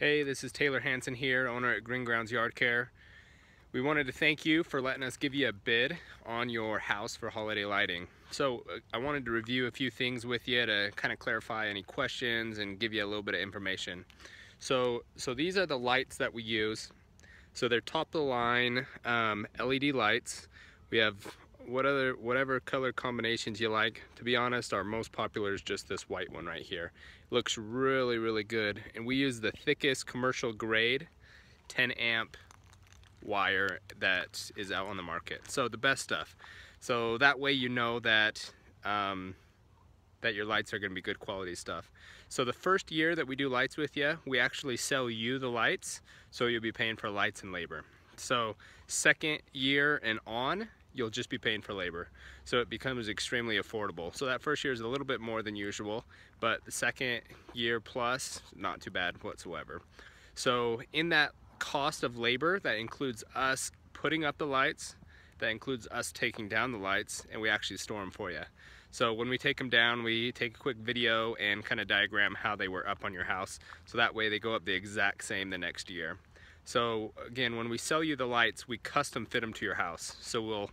Hey, this is Taylor Hanson here, owner at Green Grounds Yard Care. We wanted to thank you for letting us give you a bid on your house for holiday lighting. So uh, I wanted to review a few things with you to kind of clarify any questions and give you a little bit of information. So, so these are the lights that we use. So they're top of the line um, LED lights. We have what other whatever color combinations you like to be honest our most popular is just this white one right here. Looks really really good. And we use the thickest commercial grade 10 amp wire that is out on the market. So the best stuff. So that way you know that um, that your lights are going to be good quality stuff. So the first year that we do lights with you we actually sell you the lights so you'll be paying for lights and labor. So second year and on you'll just be paying for labor. So it becomes extremely affordable. So that first year is a little bit more than usual, but the second year plus, not too bad whatsoever. So in that cost of labor, that includes us putting up the lights, that includes us taking down the lights, and we actually store them for you. So when we take them down, we take a quick video and kind of diagram how they were up on your house. So that way they go up the exact same the next year. So again, when we sell you the lights, we custom fit them to your house. So we'll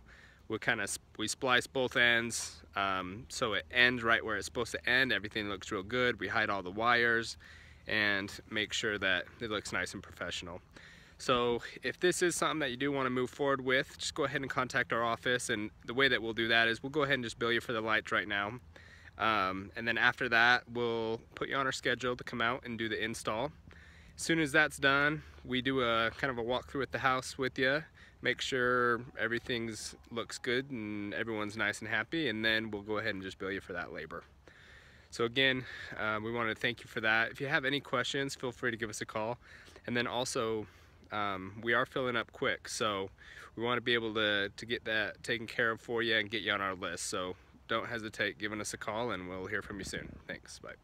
we'll kind of we splice both ends um, so it ends right where it's supposed to end. Everything looks real good. We hide all the wires and make sure that it looks nice and professional. So if this is something that you do want to move forward with, just go ahead and contact our office. And the way that we'll do that is we'll go ahead and just bill you for the lights right now. Um, and then after that, we'll put you on our schedule to come out and do the install. As soon as that's done, we do a kind of a walkthrough at the house with you, make sure everything's looks good and everyone's nice and happy, and then we'll go ahead and just bill you for that labor. So again, uh, we want to thank you for that. If you have any questions, feel free to give us a call. And then also, um, we are filling up quick, so we want to be able to, to get that taken care of for you and get you on our list. So don't hesitate giving us a call and we'll hear from you soon. Thanks, bye.